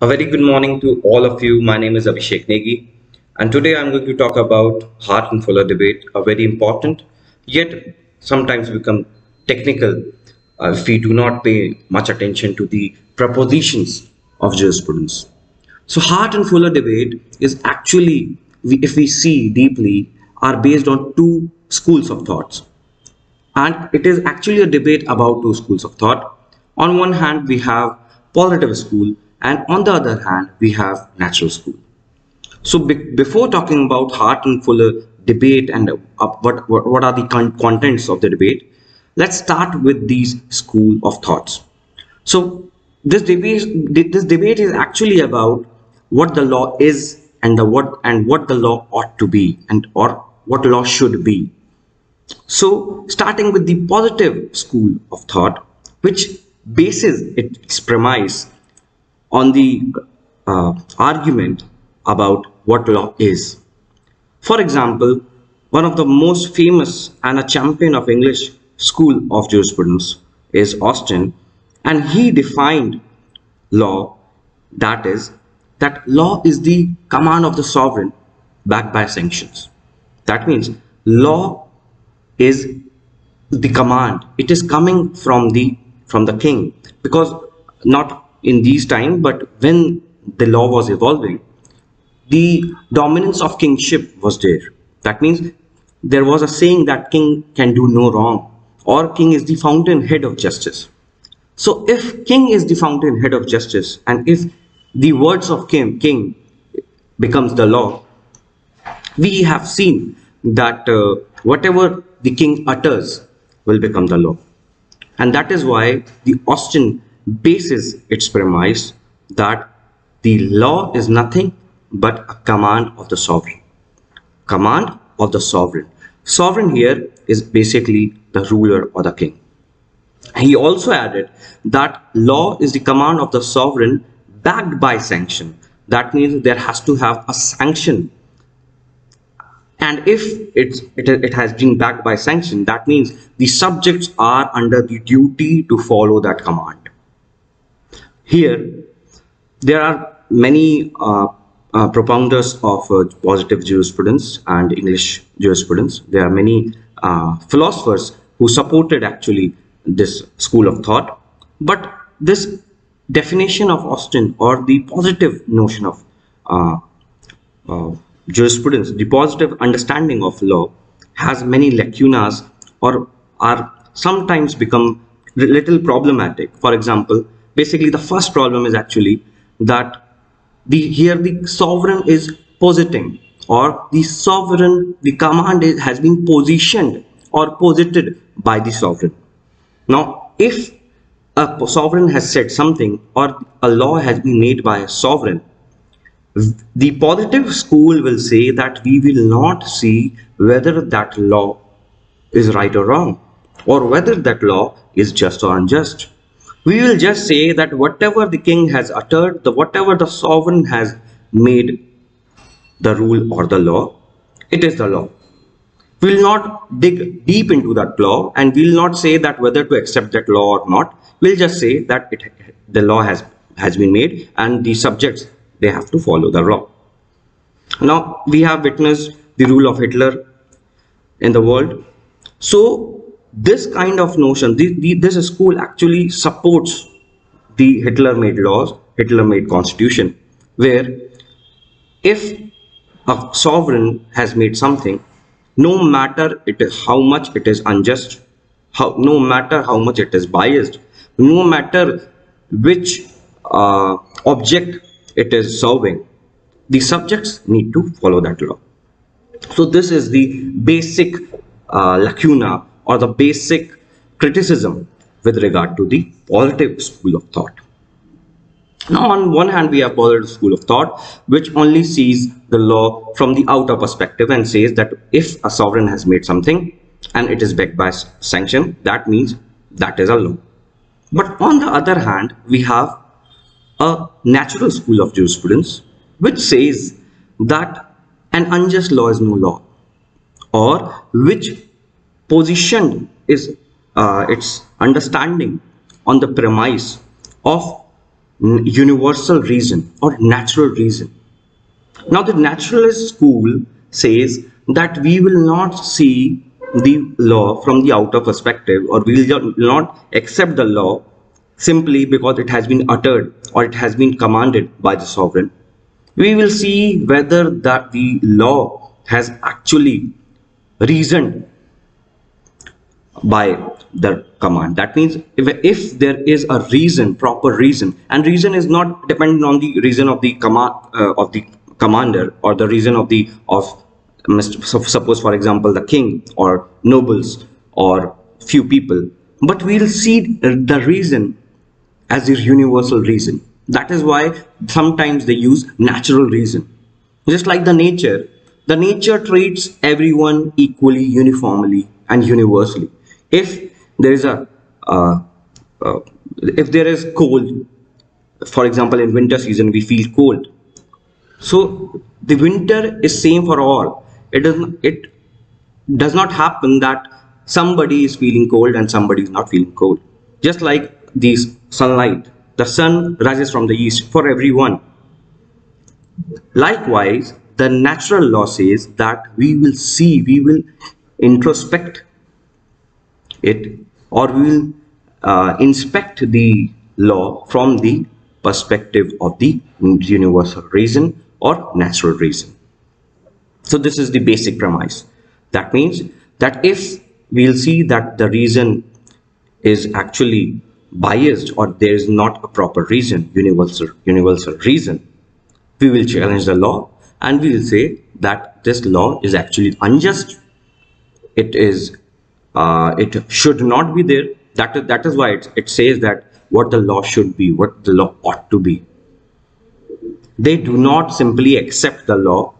A very good morning to all of you. My name is Abhishek Negi, and today I'm going to talk about Hart and Fuller debate, a very important yet sometimes become technical uh, if we do not pay much attention to the propositions of jurisprudence. So Hart and Fuller debate is actually, if we see deeply, are based on two schools of thoughts. And it is actually a debate about two schools of thought. On one hand, we have positive school and on the other hand we have natural school. So be before talking about Hart and Fuller debate and uh, what, what, what are the con contents of the debate let's start with these school of thoughts. So this debate this debate is actually about what the law is and the what and what the law ought to be and or what law should be. So starting with the positive school of thought which bases its premise on the uh, argument about what law is. For example, one of the most famous and a champion of English school of jurisprudence is Austin and he defined law that is that law is the command of the sovereign backed by sanctions. That means law is the command it is coming from the from the king because not in these times but when the law was evolving the dominance of kingship was there. That means there was a saying that king can do no wrong or king is the fountainhead of justice. So if king is the fountainhead of justice and if the words of king, king becomes the law we have seen that uh, whatever the king utters will become the law. And that is why the Austin bases its premise that the law is nothing but a command of the sovereign. Command of the sovereign. Sovereign here is basically the ruler or the king. He also added that law is the command of the sovereign backed by sanction. That means there has to have a sanction. And if it's, it, it has been backed by sanction, that means the subjects are under the duty to follow that command. Here, there are many uh, uh, propounders of uh, positive jurisprudence and English jurisprudence. There are many uh, philosophers who supported actually this school of thought. But this definition of Austin or the positive notion of uh, uh, jurisprudence, the positive understanding of law has many lacunas or are sometimes become little problematic. For example, basically the first problem is actually that the here the sovereign is positing or the sovereign the command is, has been positioned or posited by the sovereign. Now if a sovereign has said something or a law has been made by a sovereign the positive school will say that we will not see whether that law is right or wrong or whether that law is just or unjust we will just say that whatever the king has uttered, the whatever the sovereign has made the rule or the law, it is the law. We will not dig deep into that law and we will not say that whether to accept that law or not. We'll just say that it, the law has, has been made and the subjects, they have to follow the law. Now, we have witnessed the rule of Hitler in the world. So, this kind of notion the, the, this school actually supports the hitler made laws hitler made constitution where if a sovereign has made something no matter it is how much it is unjust how no matter how much it is biased no matter which uh, object it is serving the subjects need to follow that law. So this is the basic uh, lacuna or the basic criticism with regard to the positive school of thought. Now, on one hand, we have positive school of thought, which only sees the law from the outer perspective and says that if a sovereign has made something and it is backed by sanction, that means that is a law. But on the other hand, we have a natural school of jurisprudence, which says that an unjust law is no law, or which positioned is uh, its understanding on the premise of universal reason or natural reason. Now the naturalist school says that we will not see the law from the outer perspective or we will not accept the law simply because it has been uttered or it has been commanded by the sovereign. We will see whether that the law has actually reasoned by the command. That means if, if there is a reason proper reason and reason is not dependent on the reason of the command uh, of the commander or the reason of the of suppose for example the king or nobles or few people but we'll see the reason as a universal reason. That is why sometimes they use natural reason. Just like the nature the nature treats everyone equally uniformly and universally if there is a uh, uh, if there is cold for example in winter season we feel cold. So the winter is same for all. It doesn't it does not happen that somebody is feeling cold and somebody is not feeling cold. Just like the sunlight the sun rises from the east for everyone. Likewise the natural law says that we will see we will introspect it or we will uh, inspect the law from the perspective of the universal reason or natural reason. So this is the basic premise. That means that if we'll see that the reason is actually biased or there is not a proper reason, universal, universal reason, we will challenge the law and we will say that this law is actually unjust. It is uh, it should not be there. That is that is why it, it says that what the law should be what the law ought to be. They do not simply accept the law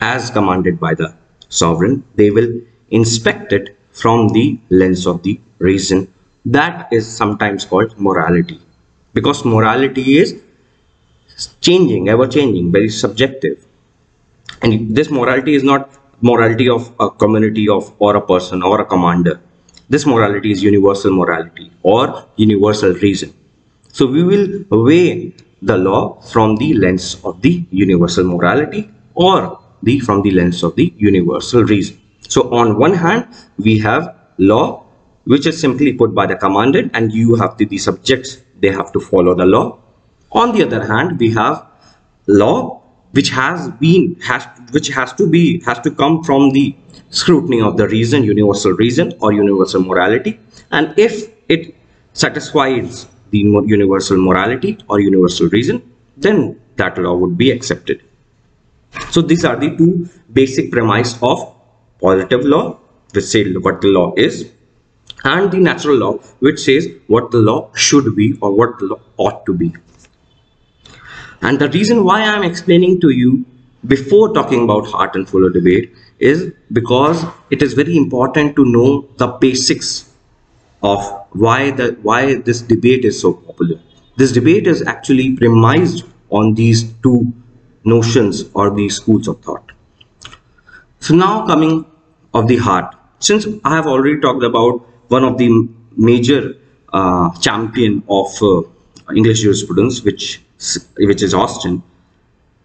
as commanded by the sovereign. They will inspect it from the lens of the reason. That is sometimes called morality. Because morality is changing ever changing very subjective. And this morality is not morality of a community of or a person or a commander. This morality is universal morality or universal reason. So we will weigh the law from the lens of the universal morality or the from the lens of the universal reason. So on one hand we have law which is simply put by the commandant and you have to the subjects they have to follow the law. On the other hand we have law which has been has which has to be has to come from the scrutiny of the reason universal reason or universal morality. And if it satisfies the universal morality or universal reason then that law would be accepted. So these are the two basic premise of positive law which say what the law is and the natural law which says what the law should be or what the law ought to be and the reason why I'm explaining to you before talking about Hart and Fuller debate is because it is very important to know the basics of why the why this debate is so popular. This debate is actually premised on these two notions or these schools of thought. So now coming of the Hart. since I have already talked about one of the major uh, champion of uh, English jurisprudence, which which is Austin,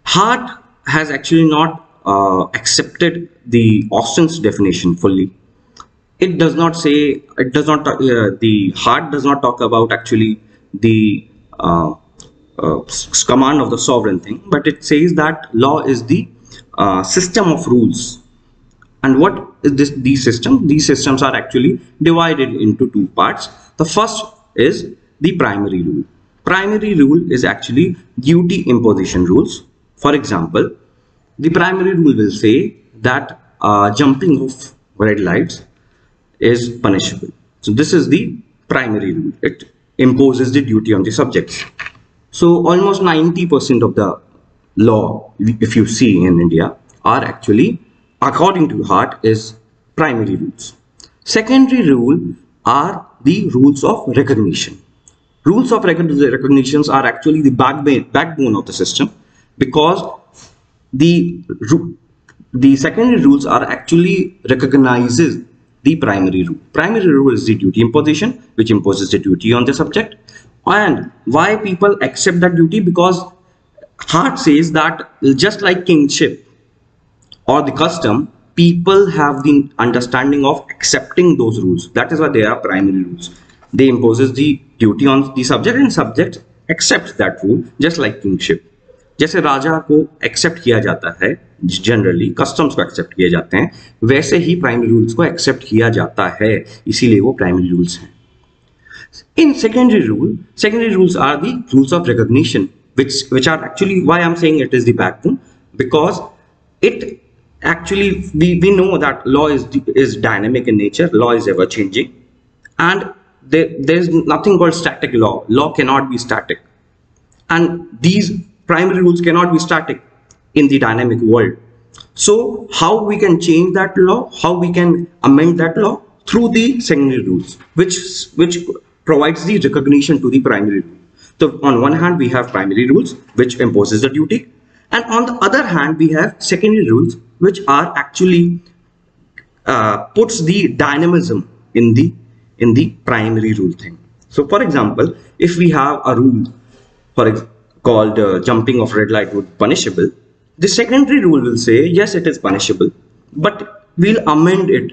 Hart has actually not uh, accepted the Austin's definition fully. It does not say, it does not, uh, the Hart does not talk about actually the uh, uh command of the sovereign thing, but it says that law is the uh, system of rules. And what is this, these systems? These systems are actually divided into two parts. The first is the primary rule primary rule is actually duty imposition rules. For example, the primary rule will say that uh, jumping off red lights is punishable. So this is the primary rule. It imposes the duty on the subjects. So almost 90% of the law, if you see in India, are actually, according to Hart, is primary rules. Secondary rule are the rules of recognition. Rules of recognitions are actually the backbone, of the system because the, the secondary rules are actually recognizes the primary rule. Primary rule is the duty imposition, which imposes the duty on the subject. and why people accept that duty because Hart says that just like kingship or the custom people have the understanding of accepting those rules that is why they are primary rules they imposes the duty on the subject and subject accepts that rule, just like kingship. जैसे राजा को accept किया जाता है generally customs को accept किए जाते हैं, वैसे ही प्राइमरी रूल्स को एक्सेप्ट किया जाता है, इसीलिए वो प्राइमरी रूल्स हैं। इन secondary rule secondary rules are the rules of recognition which which are actually why I am saying it is the backbone because it actually we know that law is is dynamic in nature law is ever changing and there, there's nothing called static law law cannot be static and these primary rules cannot be static in the dynamic world. So how we can change that law, how we can amend that law through the secondary rules, which, which provides the recognition to the primary rule. So on one hand, we have primary rules, which imposes the duty. And on the other hand, we have secondary rules, which are actually uh, puts the dynamism in the in the primary rule thing. So for example, if we have a rule, for called uh, jumping of red light would punishable, the secondary rule will say, yes, it is punishable, but we'll amend it.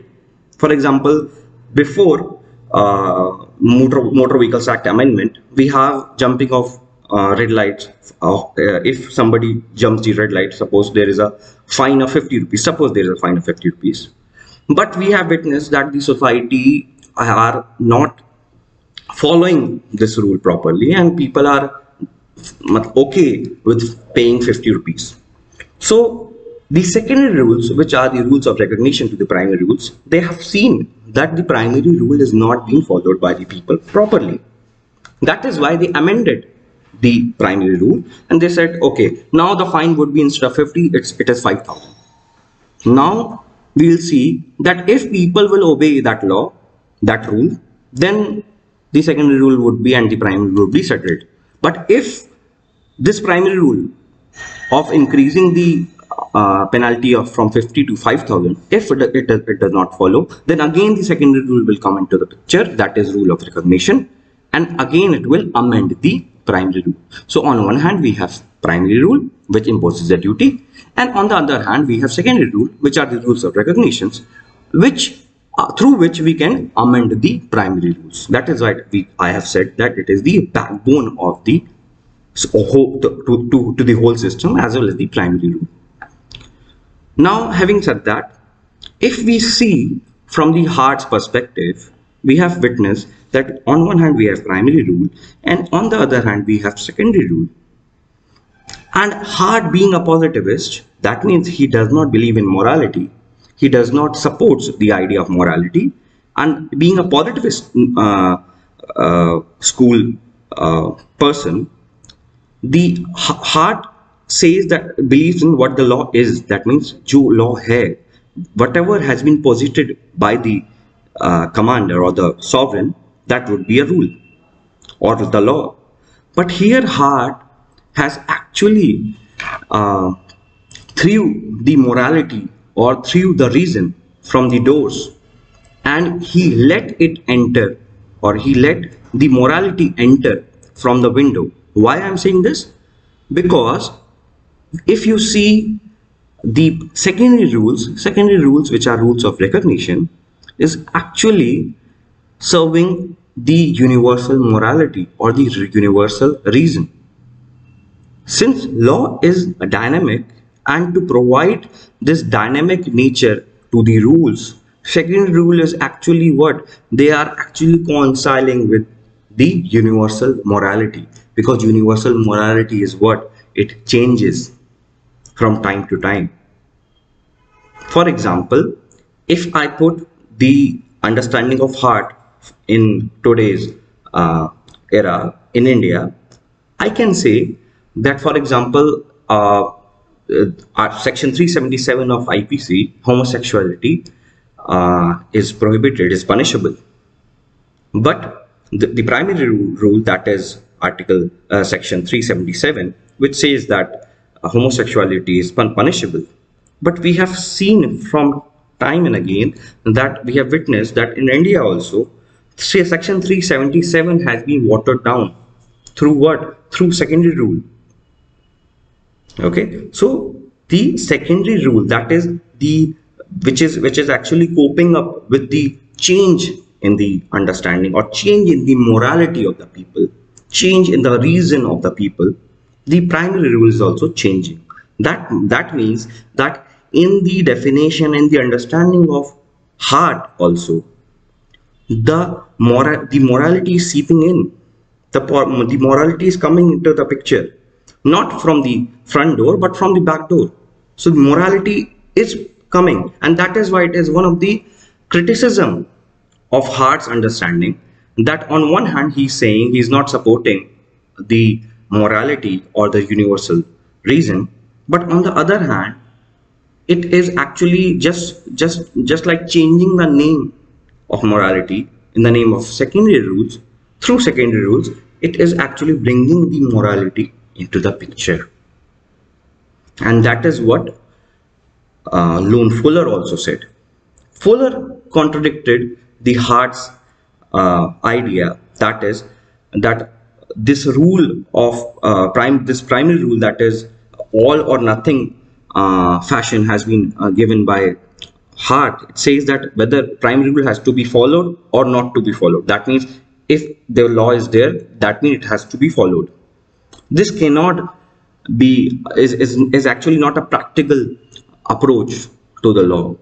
For example, before uh, Motor, Motor Vehicles Act amendment, we have jumping of uh, red lights. Uh, if somebody jumps the red light, suppose there is a fine of 50 rupees, suppose there is a fine of 50 rupees. But we have witnessed that the society are not following this rule properly and people are okay with paying 50 rupees. So the secondary rules, which are the rules of recognition to the primary rules, they have seen that the primary rule is not being followed by the people properly. That is why they amended the primary rule and they said, okay, now the fine would be instead of 50, it's, it is 5,000. Now we will see that if people will obey that law, that rule, then the secondary rule would be and the primary rule would be settled. But if this primary rule of increasing the uh, penalty of from 50 to 5000 if it, it, it does not follow then again the secondary rule will come into the picture that is rule of recognition and again it will amend the primary rule so on one hand we have primary rule which imposes a duty and on the other hand we have secondary rule which are the rules of recognitions which uh, through which we can amend the primary rules that is why we i have said that it is the backbone of the to, to, to the whole system as well as the primary rule. Now, having said that, if we see from the Hart's perspective, we have witnessed that on one hand we have primary rule and on the other hand we have secondary rule. And Hart being a positivist, that means he does not believe in morality. He does not support the idea of morality. And being a positivist uh, uh, school uh, person, the Hart says that believes in what the law is that means jo law hai whatever has been posited by the uh, commander or the sovereign that would be a rule or the law but here Hart has actually uh, threw the morality or threw the reason from the doors and he let it enter or he let the morality enter from the window why I'm saying this? Because if you see the secondary rules, secondary rules which are rules of recognition is actually serving the universal morality or the universal reason. Since law is a dynamic and to provide this dynamic nature to the rules, second rule is actually what? They are actually coinciling with the universal morality because universal morality is what? It changes from time to time. For example if i put the understanding of Hart in today's uh, era in india i can say that for example uh, uh, section 377 of ipc homosexuality uh, is prohibited is punishable but the, the primary rule, that is article uh, section 377 which says that uh, homosexuality is pun punishable but we have seen from time and again that we have witnessed that in india also section 377 has been watered down through what? Through secondary rule. Okay, so the secondary rule that is the which is which is actually coping up with the change in the understanding or change in the morality of the people, change in the reason of the people, the primary rule is also changing. That that means that in the definition and the understanding of Hart also, the moral the morality is seeping in. The, the morality is coming into the picture, not from the front door, but from the back door. So morality is coming, and that is why it is one of the criticism of Hart's understanding that on one hand he's saying he's not supporting the morality or the universal reason but on the other hand it is actually just just just like changing the name of morality in the name of secondary rules through secondary rules it is actually bringing the morality into the picture and that is what uh, Fuller also said. Fuller contradicted the Hart's uh, idea. That is that this rule of uh, prime this primary rule that is all or nothing uh, fashion has been uh, given by Hart. It says that whether primary rule has to be followed or not to be followed. That means if the law is there that means it has to be followed. This cannot be is, is, is actually not a practical approach to the law.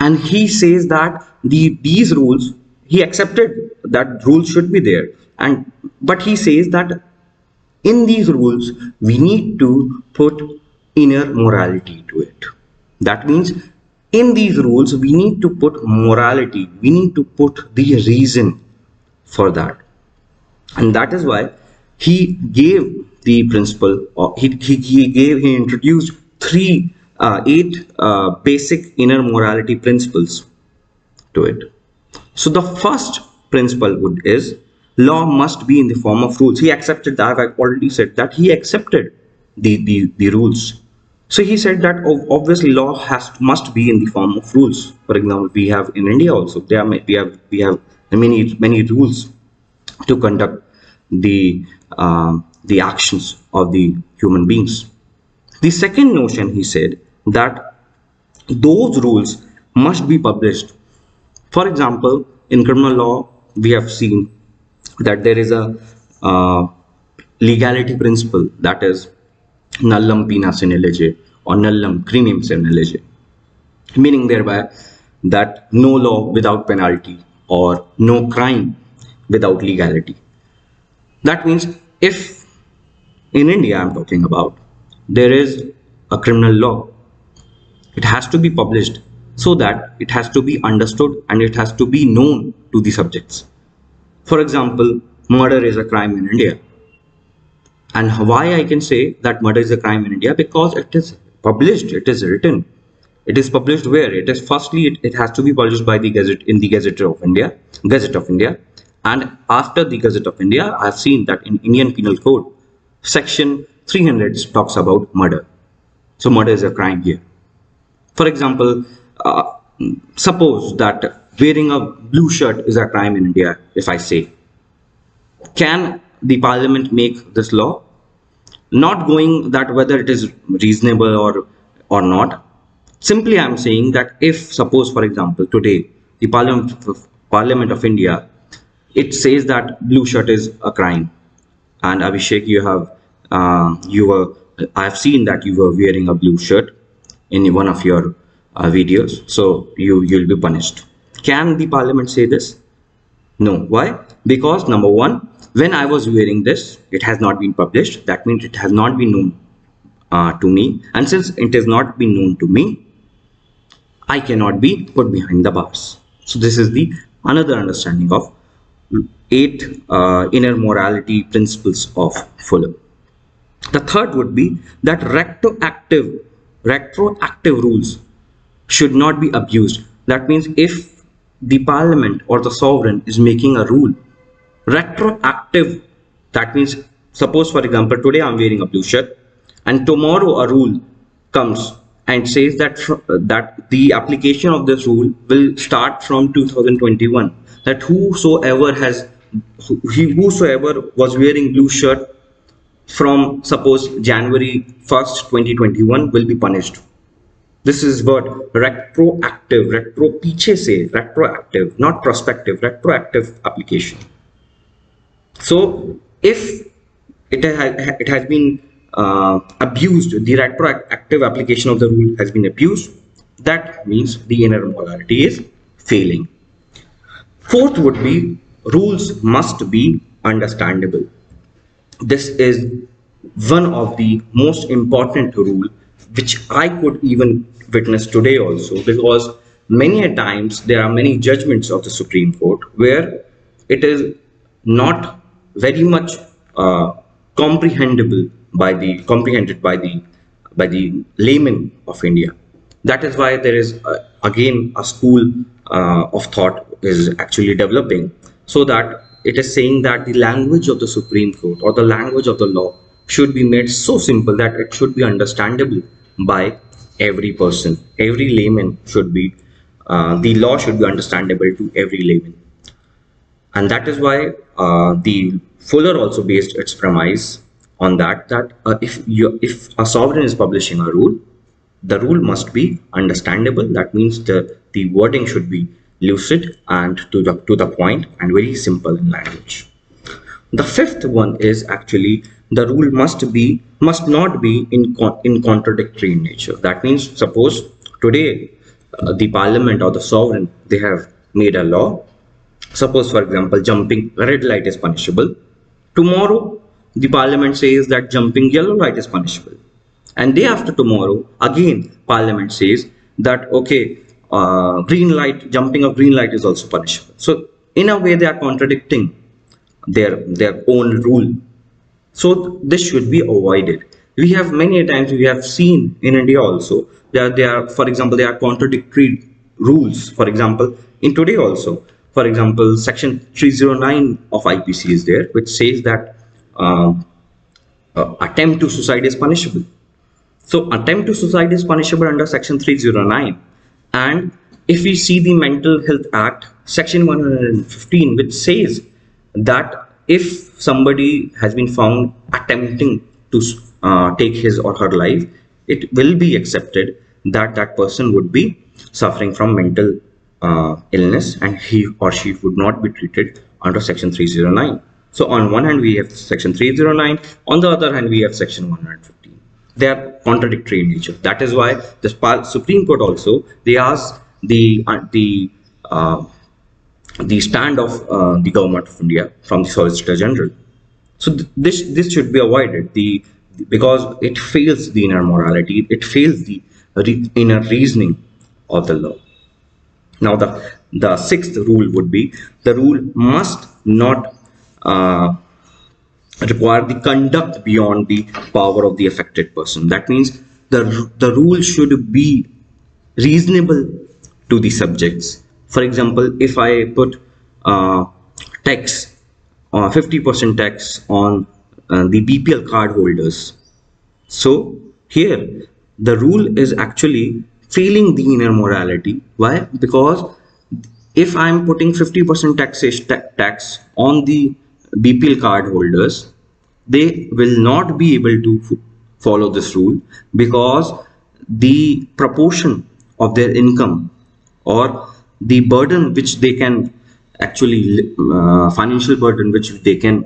And he says that the these rules he accepted that rules should be there. And but he says that in these rules we need to put inner morality to it. That means in these rules we need to put morality. We need to put the reason for that. And that is why he gave the principle or he, he, he gave he introduced three uh, eight uh, basic inner morality principles to it so the first principle would is law must be in the form of rules. He accepted that. I've already said that he accepted the, the, the rules. So he said that obviously law has must be in the form of rules. For example, we have in India also there are, we have we have many many rules to conduct the uh, the actions of the human beings. The second notion he said that those rules must be published for example, in criminal law, we have seen that there is a uh, legality principle that is nullum poena sine lege or nullum crimen sine lege, meaning thereby that no law without penalty or no crime without legality. That means if in India I'm talking about, there is a criminal law, it has to be published so that it has to be understood and it has to be known to the subjects. For example, murder is a crime in India. And why I can say that murder is a crime in India? Because it is published, it is written. It is published where? It is firstly, it, it has to be published by the Gazette in the Gazette of India, Gazette of India. And after the Gazette of India, I have seen that in Indian Penal Code, section 300 talks about murder. So murder is a crime here. For example, uh, suppose that wearing a blue shirt is a crime in India, if I say, can the parliament make this law? Not going that whether it is reasonable or or not. Simply, I'm saying that if suppose, for example, today the parliament Parliament of India, it says that blue shirt is a crime, and Abhishek, you have uh, you were I have seen that you were wearing a blue shirt in one of your uh, videos. So you you'll be punished. Can the parliament say this? No. Why? Because number one when i was wearing this it has not been published. That means it has not been known uh, to me. And since it has not been known to me i cannot be put behind the bars. So this is the another understanding of eight uh, inner morality principles of Fuller. The third would be that retroactive retroactive rules should not be abused. That means if the parliament or the sovereign is making a rule retroactive, that means suppose for example today I'm wearing a blue shirt and tomorrow a rule comes and says that that the application of this rule will start from 2021 that whosoever has he whosoever was wearing blue shirt from suppose January 1st 2021 will be punished. This is what retroactive retro piche se retroactive not prospective retroactive application. So if it, ha it has been uh, abused, the retroactive application of the rule has been abused, that means the inner morality is failing. Fourth would be rules must be understandable. This is one of the most important rule which I could even witness today also because many a times there are many judgments of the Supreme Court where it is not very much uh, comprehensible by the comprehended by the by the layman of India. That is why there is uh, again a school uh, of thought is actually developing so that it is saying that the language of the Supreme Court or the language of the law should be made so simple that it should be understandable by every person. Every layman should be, uh, the law should be understandable to every layman. And that is why uh, the Fuller also based its premise on that that uh, if you if a sovereign is publishing a rule, the rule must be understandable. That means the the wording should be lucid and to the to the point and very simple in language. The fifth one is actually the rule must be must not be in in contradictory in nature. That means suppose today uh, the parliament or the sovereign they have made a law Suppose, for example, jumping red light is punishable. Tomorrow, the parliament says that jumping yellow light is punishable. And day after tomorrow, again, parliament says that, okay, uh, green light, jumping of green light is also punishable. So, in a way, they are contradicting their, their own rule. So, this should be avoided. We have many times we have seen in India also that they are, for example, they are contradictory rules. For example, in today also, for example, section 309 of IPC is there, which says that uh, uh, attempt to suicide is punishable. So attempt to suicide is punishable under section 309. And if we see the Mental Health Act, section 115, which says that if somebody has been found attempting to uh, take his or her life, it will be accepted that that person would be suffering from mental uh, illness and he or she would not be treated under section 309 so on one hand we have section 309 on the other hand we have section 115 they are contradictory in nature. That is why the supreme court also they ask the uh, the uh, the stand of uh, the government of india from the solicitor general. So th this this should be avoided. The because it fails the inner morality it fails the re inner reasoning of the law. Now the the sixth rule would be the rule must not uh, require the conduct beyond the power of the affected person. That means the the rule should be reasonable to the subjects. For example if i put uh, tax 50% uh, tax on uh, the bpl card holders. So here the rule is actually failing the inner morality. Why? Because if i'm putting 50% taxation tax on the bpl card holders they will not be able to follow this rule because the proportion of their income or the burden which they can actually uh, financial burden which they can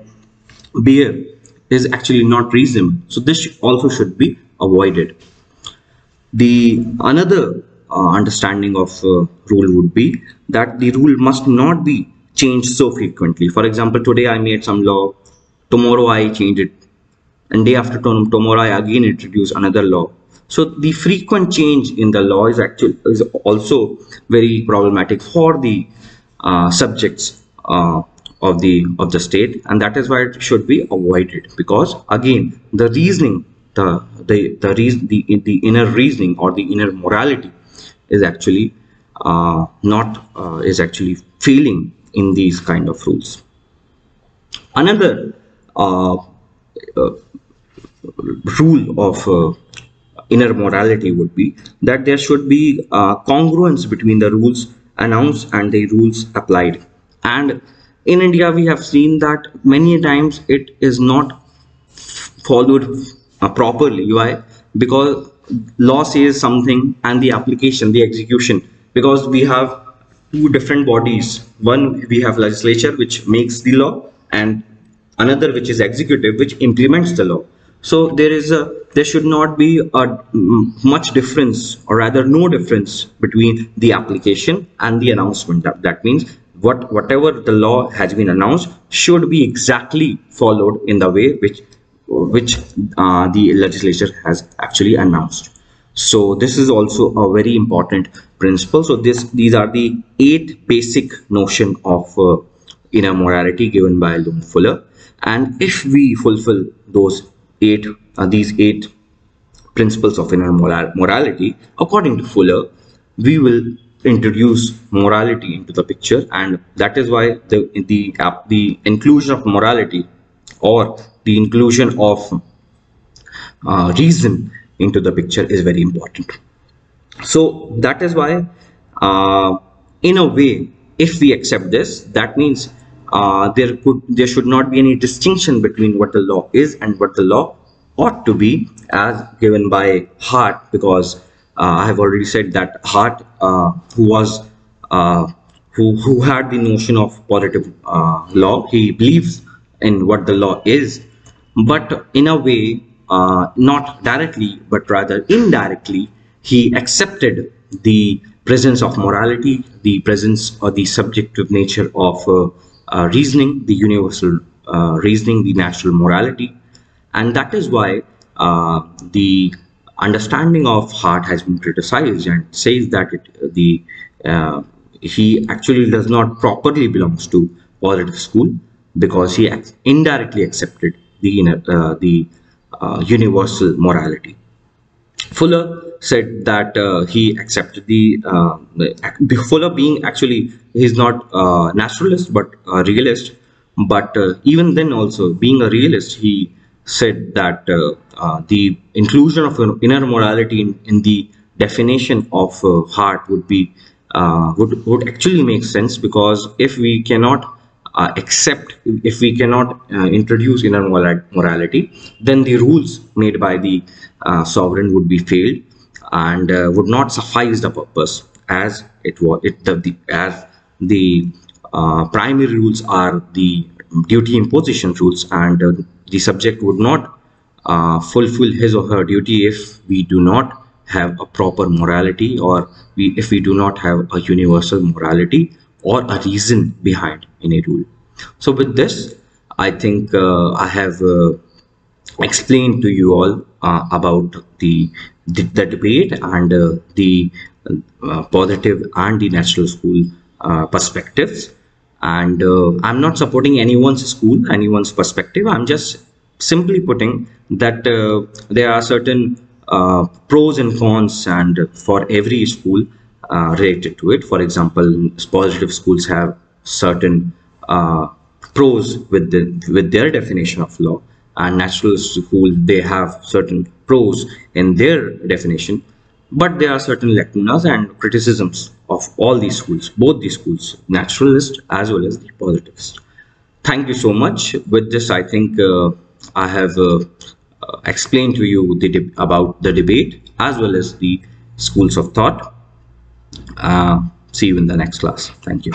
bear is actually not reasonable. So this also should be avoided. The another uh, understanding of uh, rule would be that the rule must not be changed so frequently. For example, today I made some law, tomorrow I change it, and day after tomorrow I again introduce another law. So the frequent change in the law is actually is also very problematic for the uh, subjects uh, of the of the state, and that is why it should be avoided because again the reasoning the the the reason the the inner reasoning or the inner morality is actually uh, not uh, is actually failing in these kind of rules. Another uh, uh rule of uh, inner morality would be that there should be uh, congruence between the rules announced and the rules applied. And in india we have seen that many times it is not followed uh, properly. Why? Because law says something and the application the execution. Because we have two different bodies. One we have legislature which makes the law and another which is executive which implements the law. So there is a there should not be a much difference or rather no difference between the application and the announcement. That, that means what whatever the law has been announced should be exactly followed in the way which which uh, the legislature has actually announced so this is also a very important principle. So this these are the eight basic notion of uh, inner morality given by Lon Fuller. And if we fulfill those eight uh, these eight principles of inner moral morality according to Fuller we will introduce morality into the picture. And that is why the the uh, the inclusion of morality or the inclusion of uh, reason into the picture is very important. So that is why uh, in a way if we accept this that means uh, there could there should not be any distinction between what the law is and what the law ought to be as given by Hart because uh, I have already said that Hart uh, who was uh, who, who had the notion of positive uh, law he believes in what the law is. But in a way uh, not directly but rather indirectly he accepted the presence of morality the presence or the subjective nature of uh, uh, reasoning the universal uh, reasoning the natural morality. And that is why uh, the understanding of Hart has been criticized and says that it, the uh, he actually does not properly belongs to positive school because he indirectly accepted the uh, the universal morality. Fuller said that uh, he accepted the, uh, Fuller being actually he's not a naturalist but a realist but uh, even then also being a realist he said that uh, the inclusion of inner morality in, in the definition of Hart would be would, would actually make sense because if we cannot uh, accept if we cannot uh, introduce inner morality then the rules made by the uh, sovereign would be failed and uh, would not suffice the purpose as it was it the, the as the uh, primary rules are the duty imposition rules and uh, the subject would not fulfill his or her duty if we do not have a proper morality or we if we do not have a universal morality or a reason behind any rule. So with this, I think uh, I have uh, explained to you all uh, about the, the, the debate and uh, the uh, positive and the natural school uh, perspectives. And I'm not supporting anyone's school, anyone's perspective. I'm just simply putting that there are certain pros and cons and for every school uh, related to it. For example, positive schools have certain uh, pros with the with their definition of law, and natural schools they have certain pros in their definition. But there are certain lacunas and criticisms of all these schools, both these schools, naturalist as well as the positivist. Thank you so much. With this, I think uh, I have uh, uh explained to you the about the debate as well as the schools of thought. Uh, see you in the next class. Thank you.